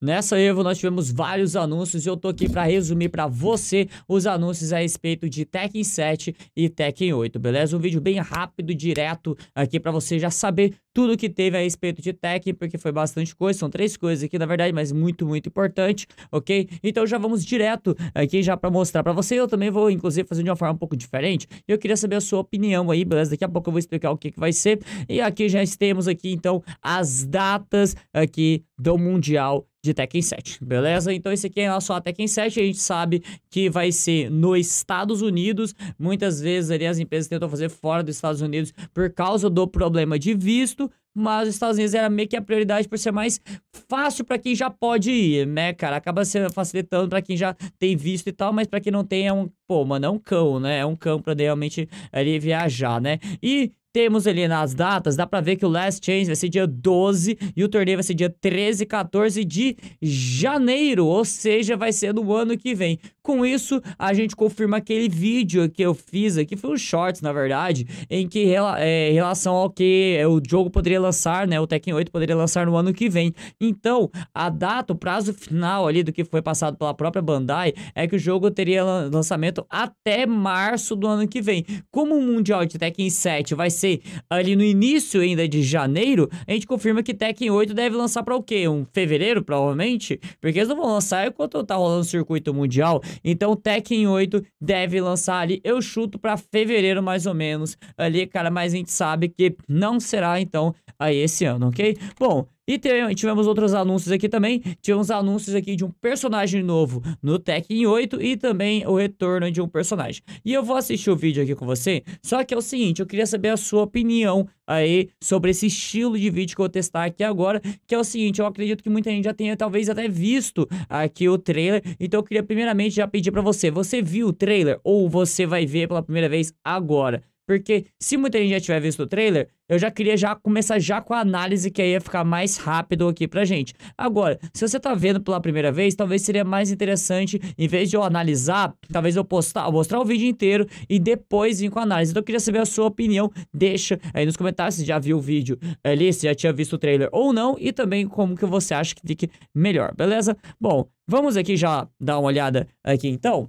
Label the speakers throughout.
Speaker 1: Nessa Evo nós tivemos vários anúncios e eu tô aqui para resumir para você os anúncios a respeito de Tekken 7 e Tekken 8, beleza? Um vídeo bem rápido, direto aqui para você já saber tudo que teve a respeito de Tekken, porque foi bastante coisa, são três coisas aqui na verdade, mas muito, muito importante, ok? Então já vamos direto aqui já para mostrar para você, eu também vou inclusive fazer de uma forma um pouco diferente, eu queria saber a sua opinião aí, beleza? Daqui a pouco eu vou explicar o que, que vai ser, e aqui já temos aqui então as datas aqui do Mundial de Tekken 7, beleza? Então esse aqui é nosso Tekken 7, a gente sabe que vai ser nos Estados Unidos, muitas vezes ali as empresas tentam fazer fora dos Estados Unidos por causa do problema de visto, mas os Estados Unidos era meio que a prioridade por ser mais fácil para quem já pode ir, né, cara? Acaba sendo facilitando para quem já tem visto e tal, mas para quem não tem é um, pô, mano, é um cão, né? É um cão para realmente ali viajar, né? E temos ali nas datas, dá pra ver que o Last Chance vai ser dia 12 e o torneio vai ser dia 13 e 14 de janeiro, ou seja, vai ser no ano que vem. Com isso, a gente confirma aquele vídeo que eu fiz aqui, foi um shorts, na verdade, em que é, em relação ao que o jogo poderia lançar, né, o Tekken 8 poderia lançar no ano que vem. Então, a data, o prazo final ali do que foi passado pela própria Bandai é que o jogo teria lançamento até março do ano que vem. Como o Mundial de Tekken 7 vai ser ali no início ainda de janeiro, a gente confirma que Tekken 8 deve lançar para o quê? Um fevereiro, provavelmente? Porque eles não vão lançar enquanto tá rolando o circuito mundial. Então Tekken 8 deve lançar ali, eu chuto para fevereiro mais ou menos ali, cara, mas a gente sabe que não será então aí esse ano, ok? Bom, e tivemos outros anúncios aqui também. Tivemos anúncios aqui de um personagem novo no Tekken 8 e também o retorno de um personagem. E eu vou assistir o vídeo aqui com você, só que é o seguinte, eu queria saber a sua opinião aí sobre esse estilo de vídeo que eu vou testar aqui agora, que é o seguinte, eu acredito que muita gente já tenha talvez até visto aqui o trailer, então eu queria primeiramente já pedir para você, você viu o trailer ou você vai ver pela primeira vez agora? Porque se muita gente já tiver visto o trailer, eu já queria já começar já com a análise que aí ia ficar mais rápido aqui pra gente. Agora, se você tá vendo pela primeira vez, talvez seria mais interessante, em vez de eu analisar, talvez eu postar, mostrar o vídeo inteiro e depois vir com a análise. Então eu queria saber a sua opinião, deixa aí nos comentários se já viu o vídeo ali, se já tinha visto o trailer ou não, e também como que você acha que fique melhor, beleza? Bom, vamos aqui já dar uma olhada aqui então.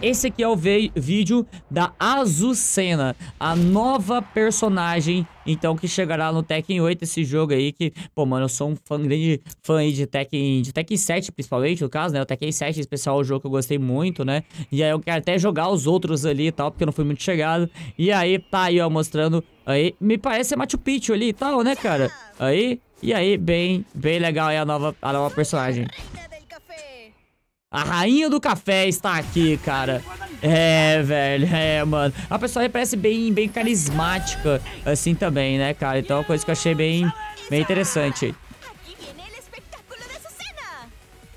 Speaker 1: Esse aqui é o vídeo da Azucena, a nova personagem, então, que chegará no Tekken 8, esse jogo aí que, pô, mano, eu sou um fã, grande fã aí de Tekken, de Tekken 7, principalmente, no caso, né, o Tekken 7 especial é um jogo que eu gostei muito, né, e aí eu quero até jogar os outros ali e tal, porque eu não fui muito chegado, e aí tá aí, ó, mostrando, aí, me parece ser Machu Picchu ali e tal, né, cara, aí, e aí, bem, bem legal aí a nova, a nova personagem. A rainha do café está aqui, cara. É, velho, é, mano. A pessoa parece bem, bem carismática, assim também, né, cara? Então é uma coisa que eu achei bem, bem interessante.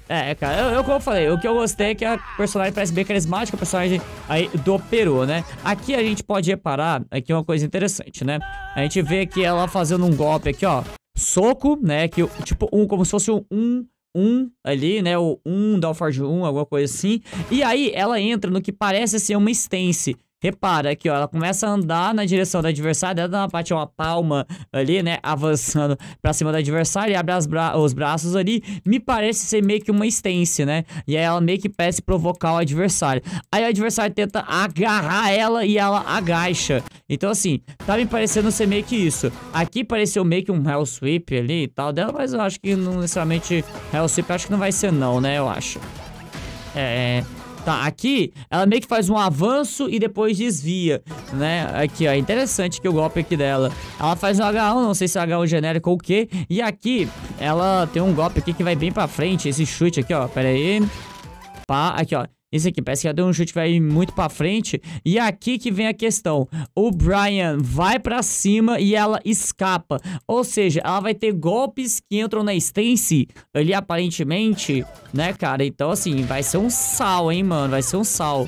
Speaker 1: É, cara, eu, eu, como eu falei, o que eu gostei é que a personagem parece bem carismática, a personagem aí do Peru, né? Aqui a gente pode reparar, aqui uma coisa interessante, né? A gente vê aqui ela fazendo um golpe aqui, ó, soco, né? Que, tipo, um, como se fosse um 1 ali, né? O 1 da Alforge 1, alguma coisa assim. E aí ela entra no que parece ser uma stance. Repara aqui, ó, ela começa a andar na direção do adversário, ela dá uma parte, uma palma ali, né, avançando pra cima do adversário e abre bra os braços ali, me parece ser meio que uma stance, né, e aí ela meio que parece provocar o adversário. Aí o adversário tenta agarrar ela e ela agacha. Então assim, tá me parecendo ser meio que isso. Aqui pareceu meio que um Hell Sweep ali e tal dela, mas eu acho que não necessariamente Hell Sweep, acho que não vai ser não, né, eu acho. É... Tá, aqui ela meio que faz um avanço e depois desvia, né? Aqui, ó, interessante que o golpe aqui dela. Ela faz um H1, não sei se é H1 genérico ou o quê. E aqui, ela tem um golpe aqui que vai bem pra frente, esse chute aqui, ó, pera aí. Pá, aqui, ó. Esse aqui, parece que ela deu um chute vai muito pra frente. E aqui que vem a questão. O Brian vai pra cima e ela escapa. Ou seja, ela vai ter golpes que entram na stance ali aparentemente, né, cara? Então, assim, vai ser um sal, hein, mano? Vai ser um sal.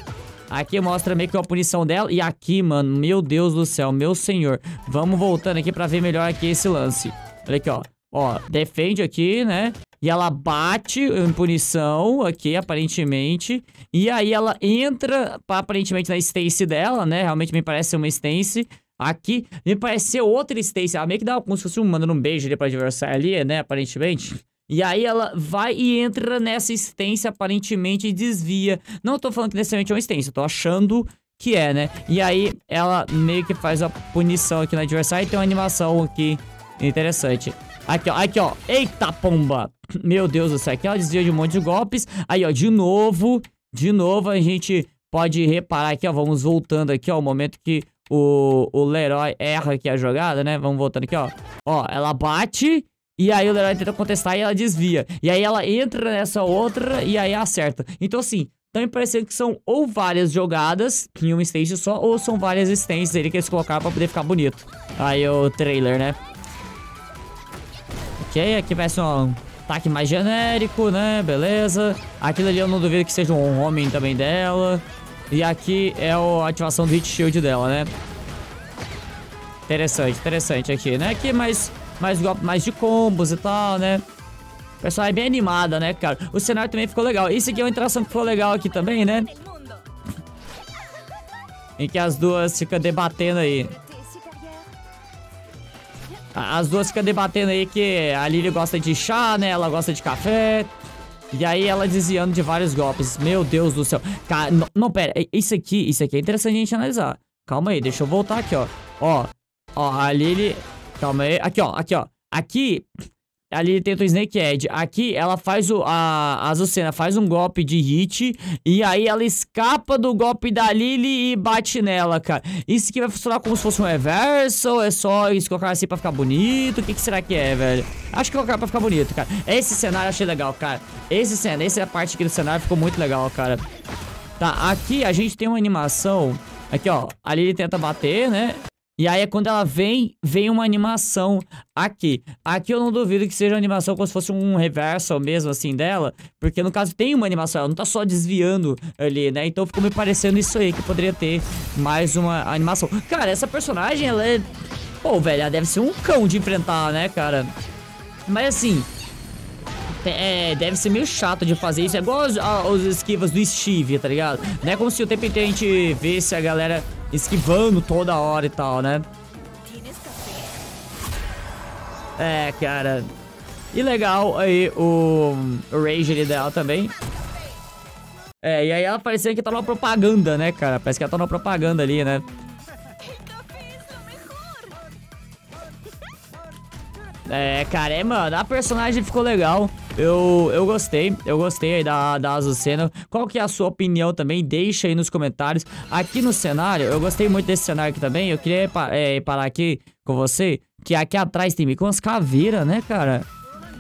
Speaker 1: Aqui mostra meio que a punição dela. E aqui, mano, meu Deus do céu, meu senhor. Vamos voltando aqui pra ver melhor aqui esse lance. Olha aqui, ó. Ó, defende aqui, né? E ela bate em punição aqui, aparentemente. E aí ela entra, aparentemente, na stance dela, né? Realmente me parece uma stance. Aqui, me parece ser outra stance. Ela meio que dá como se fosse um mandando um beijo ali pra adversário ali, né? Aparentemente. E aí ela vai e entra nessa instância, aparentemente, e desvia. Não tô falando que necessariamente é uma instância, tô achando que é, né? E aí ela meio que faz a punição aqui no adversário e tem uma animação aqui interessante. Aqui, ó, aqui, ó. Eita, pomba! Meu Deus do céu, aqui ela desvia de um monte de golpes. Aí, ó, de novo, de novo a gente pode reparar aqui, ó, vamos voltando aqui, ó, o momento que o, o Leroy erra aqui a jogada, né? Vamos voltando aqui, ó. Ó, ela bate e aí o Leroy tenta contestar e ela desvia. E aí ela entra nessa outra e aí acerta. Então, assim, tá me parecendo que são ou várias jogadas em uma stage só, ou são várias stands ali que eles colocaram pra poder ficar bonito. Aí o trailer, né? Ok, aqui ser um ataque mais genérico, né? Beleza. Aquilo ali eu não duvido que seja um homem também dela. E aqui é a ativação do hit shield dela, né? Interessante, interessante aqui, né? Aqui mais mais mais de combos e tal, né? O pessoal é bem animada, né, cara? O cenário também ficou legal. Isso aqui é uma interação que ficou legal aqui também, né? em que as duas ficam debatendo aí. As duas ficam debatendo aí que a Lily gosta de chá, né? Ela gosta de café. E aí ela desviando de vários golpes. Meu Deus do céu. Cara, não, não, pera. Isso aqui, isso aqui é interessante a gente analisar. Calma aí, deixa eu voltar aqui, ó. Ó, ó, a Lily Calma aí. Aqui, ó. Aqui, ó. Aqui, ali tenta o Snake Edge. Aqui, ela faz o... A, a Azucena faz um golpe de hit. E aí, ela escapa do golpe da Lily e bate nela, cara. Isso aqui vai funcionar como se fosse um reverso? É só isso colocar assim pra ficar bonito? O que, que será que é, velho? Acho que colocar pra ficar bonito, cara. Esse cenário achei legal, cara. Esse cenário, essa parte aqui do cenário ficou muito legal, cara. Tá, aqui a gente tem uma animação... Aqui, ó. A Lily tenta bater, né? E aí, quando ela vem, vem uma animação aqui. Aqui eu não duvido que seja uma animação como se fosse um reversal mesmo, assim, dela. Porque, no caso, tem uma animação. Ela não tá só desviando ali, né? Então, ficou me parecendo isso aí, que poderia ter mais uma animação. Cara, essa personagem, ela é... Pô, velho, ela deve ser um cão de enfrentar, né, cara? Mas, assim... É, deve ser meio chato de fazer isso. É igual os, os esquivas do Steve, tá ligado? Não é como se o tempo inteiro a gente visse a galera esquivando toda hora e tal, né? É, cara. E legal aí o, o Rage dela também. É, e aí ela parecia que tá numa propaganda, né, cara? Parece que ela tá numa propaganda ali, né? É, cara, é, mano, a personagem ficou legal. Eu, eu gostei, eu gostei aí da, da Azucena. Qual que é a sua opinião também? Deixa aí nos comentários. Aqui no cenário, eu gostei muito desse cenário aqui também. Eu queria é, parar aqui com você, que aqui atrás tem meio que umas caveiras, né, cara?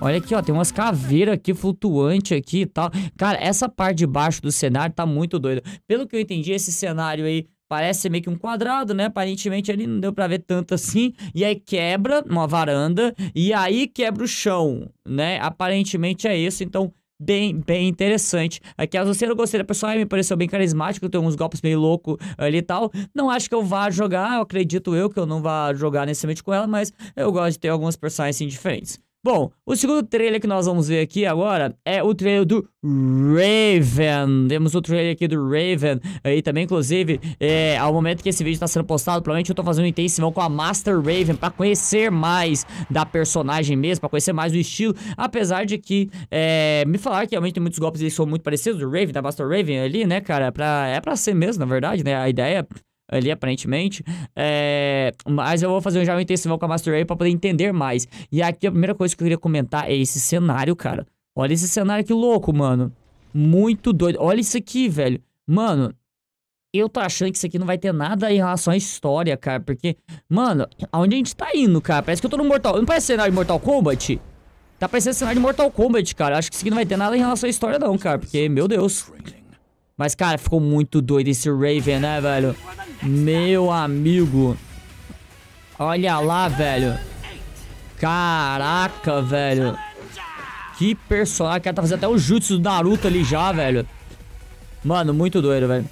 Speaker 1: Olha aqui, ó, tem umas caveiras aqui flutuante aqui e tal. Cara, essa parte de baixo do cenário tá muito doida. Pelo que eu entendi, esse cenário aí Parece meio que um quadrado, né? Aparentemente ali não deu pra ver tanto assim. E aí quebra uma varanda. E aí quebra o chão, né? Aparentemente é isso. Então, bem, bem interessante. Aqui a Azucena eu gostei da personagem, me pareceu bem carismático, tem uns golpes meio louco ali e tal. Não acho que eu vá jogar, eu acredito eu que eu não vá jogar necessariamente com ela, mas eu gosto de ter algumas personagens assim diferentes. Bom, o segundo trailer que nós vamos ver aqui agora é o trailer do Raven. Temos o trailer aqui do Raven. Aí também, inclusive, é, ao momento que esse vídeo está sendo postado, provavelmente eu tô fazendo um intensivão com a Master Raven para conhecer mais da personagem mesmo, para conhecer mais do estilo, apesar de que é, me falaram que realmente tem muitos golpes eles são muito parecidos, do Raven, da Master Raven ali, né, cara, é pra ser mesmo, na verdade, né, a ideia ali, aparentemente. É, mas eu vou fazer um já um intensivão com a Master Ray pra poder entender mais. E aqui a primeira coisa que eu queria comentar é esse cenário, cara. Olha esse cenário que louco, mano. Muito doido. Olha isso aqui, velho. Mano, eu tô achando que isso aqui não vai ter nada em relação à história, cara. Porque, mano, aonde a gente tá indo, cara? Parece que eu tô no Mortal... Não parece cenário de Mortal Kombat? Tá parecendo cenário de Mortal Kombat, cara. Acho que isso aqui não vai ter nada em relação à história, não, cara. Porque, meu Deus. Mas, cara, ficou muito doido esse Raven, né, velho? Meu amigo. Olha lá, velho. Caraca, velho. Que personagem. Cara tá fazendo até o jutsu do Naruto ali já, velho. Mano, muito doido, velho.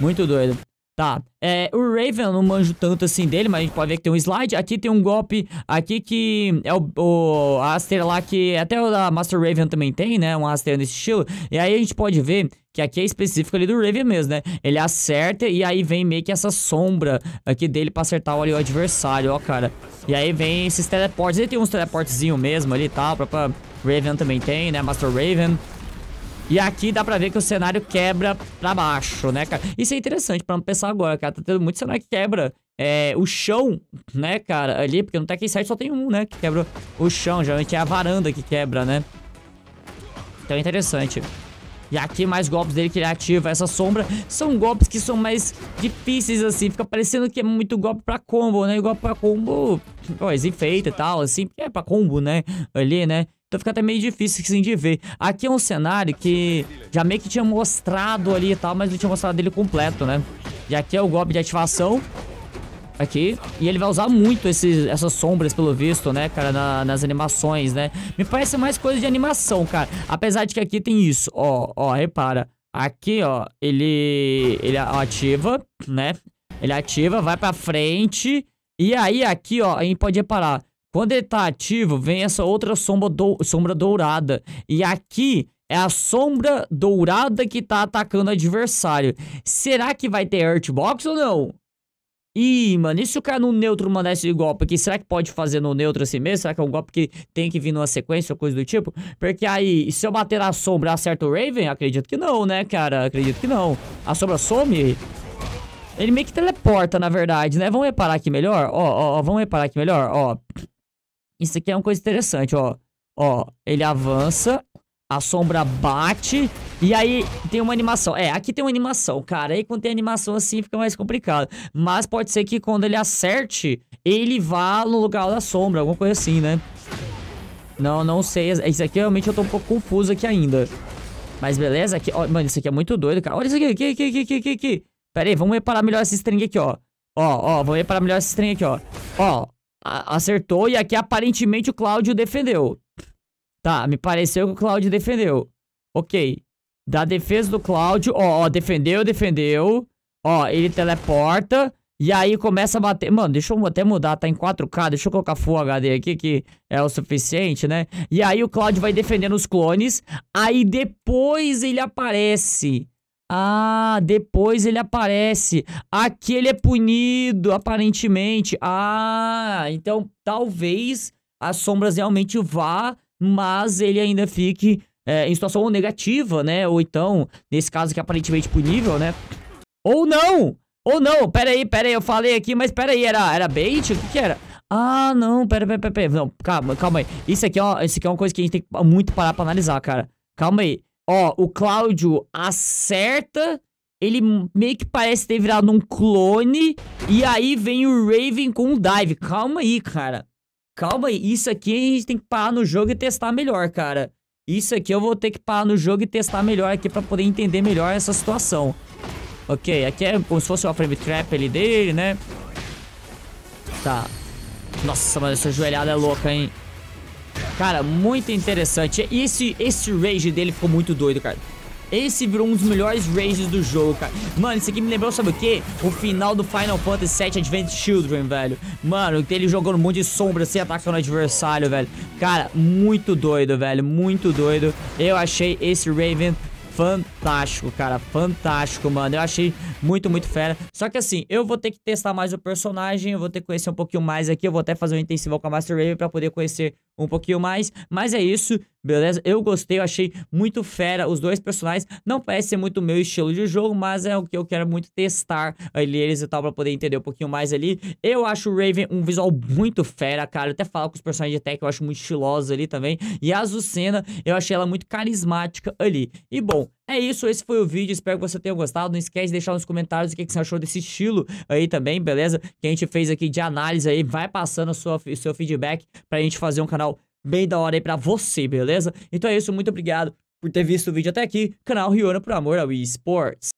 Speaker 1: Muito doido. Tá, é, o Raven eu não manjo tanto assim dele, mas a gente pode ver que tem um slide. Aqui tem um golpe, aqui que é o, o lá que até o da Master Raven também tem, né? Uma rasteira nesse estilo. E aí a gente pode ver que aqui é específico ali do Raven mesmo, né? Ele acerta e aí vem meio que essa sombra aqui dele pra acertar ali, o adversário, ó, cara. E aí vem esses teleportes. Ele tem uns teleportezinhos mesmo ali e tal, pra Raven também tem, né? Master Raven. E aqui dá pra ver que o cenário quebra pra baixo, né, cara? Isso é interessante pra pensar agora, cara. Tá tendo muito cenário que quebra é, o chão, né, cara, ali. Porque no Tekken 7 só tem um, né, que quebra o chão. Geralmente é a varanda que quebra, né? Então é interessante. E aqui mais golpes dele que ele ativa. Essa sombra são golpes que são mais difíceis, assim. Fica parecendo que é muito golpe pra combo, né? E golpe pra combo, pois, enfeita e tal, assim. Porque é pra combo, né? Ali, né? Então fica até meio difícil assim, de ver. Aqui é um cenário que já meio que tinha mostrado ali e tal, mas não tinha mostrado ele completo, né? E aqui é o golpe de ativação. Aqui. E ele vai usar muito esses, essas sombras, pelo visto, né, cara, na, nas animações, né? Me parece mais coisa de animação, cara. Apesar de que aqui tem isso. Ó, ó, repara. Aqui, ó, ele, ele ativa, né? Ele ativa, vai pra frente. E aí, aqui, ó, a gente pode reparar. Quando ele tá ativo, vem essa outra sombra, do, sombra dourada. E aqui é a sombra dourada que tá atacando o adversário. Será que vai ter Earthbox ou não? Ih, mano, e se o cara no neutro mandar esse golpe aqui, será que pode fazer no neutro assim mesmo? Será que é um golpe que tem que vir numa sequência ou coisa do tipo? Porque aí, se eu bater na sombra, acerta o Raven? Acredito que não, né, cara? Acredito que não. A sombra some? Ele meio que teleporta, na verdade, né? Vamos reparar aqui melhor? Ó, ó, ó, vamos reparar aqui melhor? Ó, isso aqui é uma coisa interessante, ó. Ó, ele avança, a sombra bate e aí tem uma animação. É, aqui tem uma animação, cara. Aí quando tem animação assim fica mais complicado. Mas pode ser que quando ele acerte, ele vá no lugar da sombra, alguma coisa assim, né? Não, não sei. Isso aqui realmente eu tô um pouco confuso aqui ainda. Mas beleza, aqui, ó, mano, isso aqui é muito doido, cara. Olha isso aqui, aqui, aqui, aqui, aqui, aqui. Pera aí, vamos reparar melhor esse string aqui, ó. Ó, ó, vamos reparar melhor esse string aqui, ó. Ó, acertou e aqui aparentemente o Cláudio defendeu. Tá, me pareceu que o Cláudio defendeu. Ok. Da defesa do Cláudio, ó, ó, defendeu, defendeu. Ó, ele teleporta. E aí começa a bater. Mano, deixa eu até mudar, tá em 4K. Deixa eu colocar Full HD aqui, que é o suficiente, né? E aí o Cláudio vai defendendo os clones. Aí depois ele aparece. Ah, depois ele aparece. Aqui ele é punido, aparentemente. Ah, então talvez as sombras realmente vá, mas ele ainda fique é, em situação negativa, né? Ou então, nesse caso que é aparentemente punível, né? Ou não! Ou não! Pera aí, pera aí, eu falei aqui, mas pera aí, era, era bait? O que que era? Ah, não, pera, pera, pera, pera. Não, calma, calma aí. Isso aqui, ó, isso aqui é uma coisa que a gente tem que muito parar pra analisar, cara. Calma aí. Ó, o Cláudio acerta. Ele meio que parece ter virado um clone. E aí vem o Raven com um dive. Calma aí, cara. Calma aí. Isso aqui a gente tem que parar no jogo e testar melhor, cara. Isso aqui eu vou ter que parar no jogo e testar melhor aqui pra poder entender melhor essa situação. Ok, aqui é como se fosse uma frame trap ali dele, né? Tá. Nossa, mas essa joelhada é louca, hein? Cara, muito interessante. E esse, esse rage dele ficou muito doido, cara. Esse virou um dos melhores rages do jogo, cara. Mano, isso aqui me lembrou, sabe o quê? O final do Final Fantasy VII Advent Children, velho. Mano, ele jogando um monte de sombra assim, atacando o adversário, velho. Cara, muito doido, velho. Muito doido. Eu achei esse Raven fantástico, cara. Fantástico, mano. Eu achei muito, muito fera. Só que assim, eu vou ter que testar mais o personagem. Eu vou ter que conhecer um pouquinho mais aqui. Eu vou até fazer um intensivo com a Master Raven pra poder conhecer um pouquinho mais. Mas é isso, beleza? Eu gostei, eu achei muito fera os dois personagens. Não parece ser muito meu estilo de jogo, mas é o que eu quero muito testar ali eles e tal, pra poder entender um pouquinho mais ali. Eu acho o Raven um visual muito fera, cara. Eu até falo com os personagens de tech, eu acho muito estilosos ali também. E a Azucena, eu achei ela muito carismática ali. E bom, é isso, esse foi o vídeo, espero que você tenha gostado. Não esquece de deixar nos comentários o que, que você achou desse estilo aí também, beleza? Que a gente fez aqui de análise aí, vai passando o seu, o seu feedback pra gente fazer um canal bem da hora aí pra você, beleza? Então é isso, muito obrigado por ter visto o vídeo até aqui. Canal Riona por Amor ao eSports.